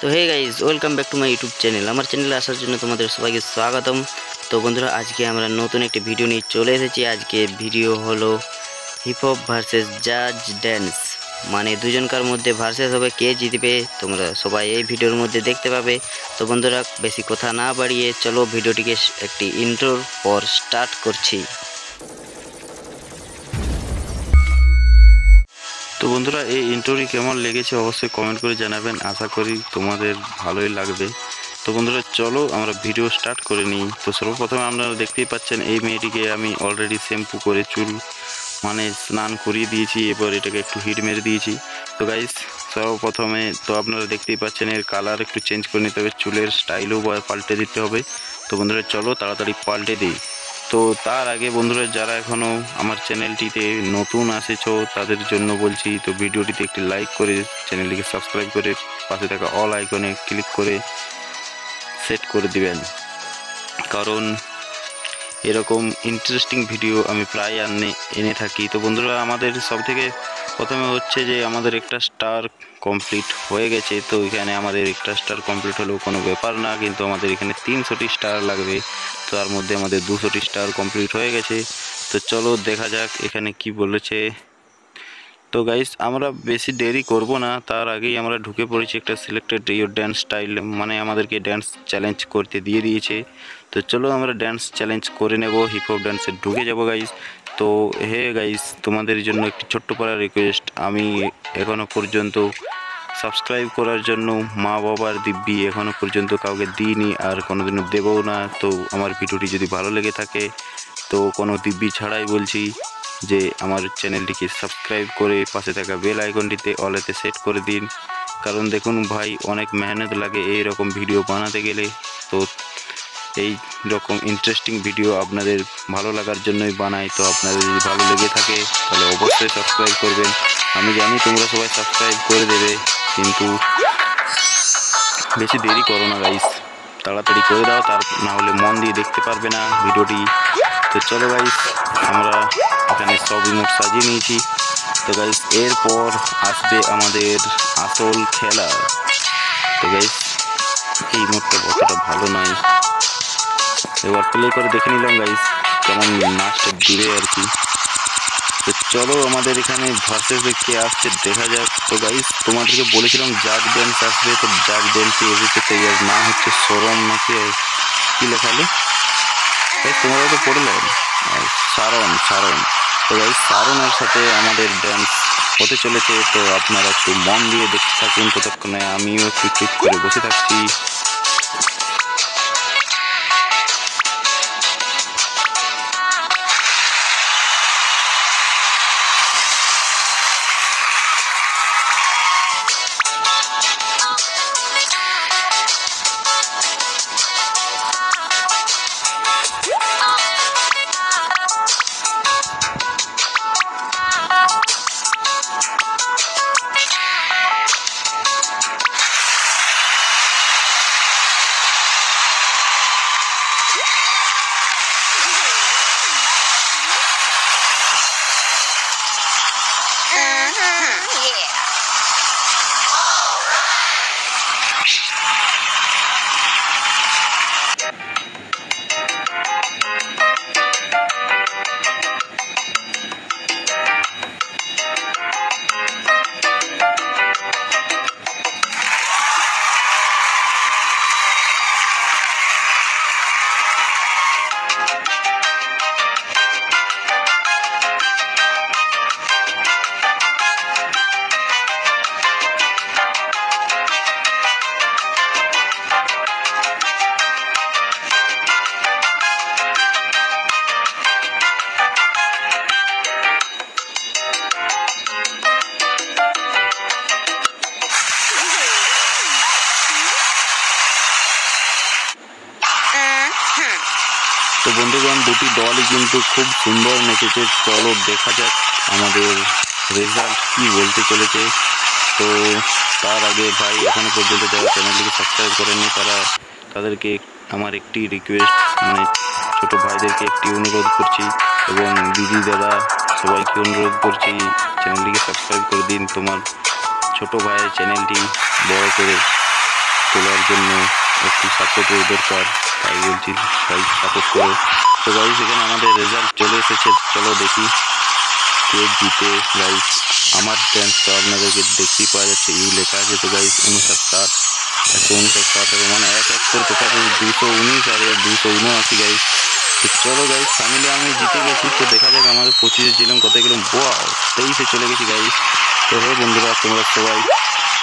তো hey guys welcome back to my YouTube channel আমার চ্যানেলে আসার জন্য তোমাদের সবাইকে স্বাগতম। তো বন্ধুরা, আজকে আমরা নতুন একটি ভিডিও নিয়ে চলে এসেছি। আজকে ভিডিও হলো hip hop versus jazz dance মানে দুজনকার মধ্যে ভার্সেস হবে, কে জিতবে, তোমরা সবাই এই ভিডিওর মধ্যে দেখতে পাবে। তো বন্ধুরা, বেশি কথা না বাড়িয়ে চলো ভিডিওটিকে একটি ইন্ট্রোর পর স্টার্ট করছি। তো বন্ধুরা, এই ইন্টোরি কেমন লেগেছে অবশ্যই কমেন্ট করে জানাবেন। আশা করি তোমাদের ভালোই লাগবে। তো বন্ধুরা, চলো আমরা ভিডিও স্টার্ট করে নিই। তো সর্বপ্রথমে আপনারা দেখতেই পাচ্ছেন, এই মেয়েটিকে আমি অলরেডি শ্যাম্পু করে চুল মানে স্নান করিয়ে দিয়েছি, এবার এটাকে একটু হিট মেরে দিয়েছি। তো গাইস সর্বপ্রথমে তো আপনারা দেখতেই পাচ্ছেন, এর কালার একটু চেঞ্জ করে নিতে হবে। চুলের স্টাইলও পাল্টে দিতে হবে। তো বন্ধুরা, চলো তাড়াতাড়ি পাল্টে দিই। তো তার আগে বন্ধুরা, যারা এখনও আমার চ্যানেলটিতে নতুন আসেছ, তাদের জন্য বলছি, তো ভিডিওটিতে একটি লাইক করে চ্যানেলটিকে সাবস্ক্রাইব করে পাশে থাকা অল আইকনে ক্লিক করে সেট করে দিবেন। কারণ এরকম ইন্টারেস্টিং ভিডিও আমি প্রায় আনে, এনে থাকি। তো বন্ধুরা, আমাদের সব থেকে প্রথমে হচ্ছে যে আমাদের একটা স্টার কমপ্লিট হয়ে গেছে, তো এখানে আমাদের একটা স্টার কমপ্লিট হলেও কোনো ব্যাপার না, কিন্তু আমাদের এখানে তিনশোটি স্টার লাগবে, তার মধ্যে আমাদের দুশোটি স্টার কমপ্লিট হয়ে গেছে। তো চলো দেখা যাক এখানে কি বলেছে। তো গাইস আমরা বেশি দেরি করব না। তার আগেই আমরা ঢুকে পড়েছি একটা সিলেক্টেড ড্যান্স স্টাইল মানে আমাদেরকে ড্যান্স চ্যালেঞ্জ করতে দিয়ে দিয়েছে। তো চলো আমরা ড্যান্স চ্যালেঞ্জ করে নেব হিপ হপ ড্যান্সে ঢুকে যাব গাইস তো হে গাইস তোমাদের জন্য একটি ছোট্ট পাড়া রিকোয়েস্ট আমি এখনও পর্যন্ত সাবস্ক্রাইব করার জন্য মা বাবার দিব্যি এখনও পর্যন্ত কাউকে দিইনি, আর কোনোদিনও দেবও না। তো আমার ভিডিওটি যদি ভালো লেগে থাকে, তো কোনো দিব্যি ছাড়াই বলছি। যে আমার চ্যানেলটিকে সাবস্ক্রাইব করে পাশে থাকা বেল আইকনটিতে অলেতে সেট করে দিন। কারণ দেখুন ভাই, অনেক মেহনত লাগে এই রকম ভিডিও বানাতে গেলে। তো এই রকম ইন্টারেস্টিং ভিডিও আপনাদের ভালো লাগার জন্যই বানাই। তো আপনাদের যদি ভালো লেগে থাকে, তাহলে অবশ্যই সাবস্ক্রাইব করবেন। আমি জানি তোমরা সবাই সাবস্ক্রাইব করে দেবে, কিন্তু বেশি দেরি করো না গাইস তাড়াতাড়ি করে দাও, তার না হলে মন দিয়ে দেখতে পারবে না ভিডিওটি। তো চলো গাইস আমরা এখানে সব ইমোট সাজিয়ে নিয়েছি। তো গাইস এরপর আসবে আমাদের আসল খেলা। তো গাইস এই ইমোটটা অতটা ভালো নয়। এবার প্লে করে দেখে নিলাম গাইস কেমন নাচটা দূরে আর কি। তো চলো আমাদের এখানে ভার্সেস কে আসছে দেখা যাক। তো গাইস তোমাদেরকে বলেছিলাম জাজ ড্যান্স আসবে, তো জাজ ড্যান্সে এসেছে, তো এর নাম হচ্ছে সরম নাকি কি লেখালো তোমরা তো পড়লে সারণ সারণ তো এই সারনের সাথে আমাদের ড্যান্স হতে চলেছে। তো আপনারা একটু মন দিয়ে দেখতে থাকুন। ততক্ষণে আমিও একটু চুপ করে বসে থাকছি। তো বন্ধুগণ, দুটি দলই কিন্তু খুব সুন্দর নেচেছে চলো দেখা যাক আমাদের রেজাল্ট কি বলতে চলেছে। তো তার আগে ভাই, এখনও পর্যন্ত যারা চ্যানেলটিকে সাবস্ক্রাইব করেনি তারা তাদেরকে আমার একটি রিকোয়েস্ট মানে ছোটো ভাইদেরকে একটি অনুরোধ করছি এবং দিদি, দাদা সবাইকে অনুরোধ করছি চ্যানেলটিকে সাবস্ক্রাইব করে দিন। তোমার ছোট ভাইয়ের চ্যানেলটি বড় করে তোলার জন্য একটু সাপোর্টের দরকার তাই বলছি তাই সাপোর্ট করো। তো গাইস এখানে আমাদের রেজাল্ট চলে এসেছে। চলো দেখি কে জিতে। গাইস আমার ড্যান্স তো আপনাদেরকে দেখতেই পাওয়া যাচ্ছে। ইউ লেখা আছে তো উনষাট ষাট একশো ষাট হবে মানে এক এক করে তোফাতে দুশো উনিশ আর দুশো উনআশি গাইস তো চলো গাইস ফাইনালি আমি জিতে গেছি। তো দেখা যাক আমাদের পঁচিশে ছিলাম কত গেলাম? বাও তেইশে চলে গেছি গাইস তো হে বন্ধুরা, তোমরা সবাই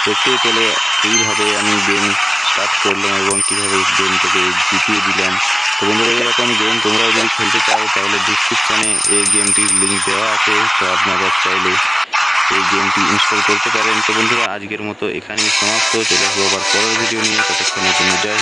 দেখতেই পেলে। এইভাবে আমি গেম স্টার্ট করলাম এবং কীভাবে গেমটাকে জিতিয়ে দিলাম। তো বন্ধুরা এরকম গেম তোমরাও যদি খেলতে চাও, তাহলে ডিসক্রিপশানে এই গেমটির লিঙ্ক দেওয়া আছে। তো আপনারা চাইলে এই গেমটি ইনস্টল করতে পারেন। তো বন্ধুরা, আজকের মতো এখানেই সমাপ্ত। চলে আসব আবার পরের ভিডিও নিয়ে। ততক্ষণের জন্য জয়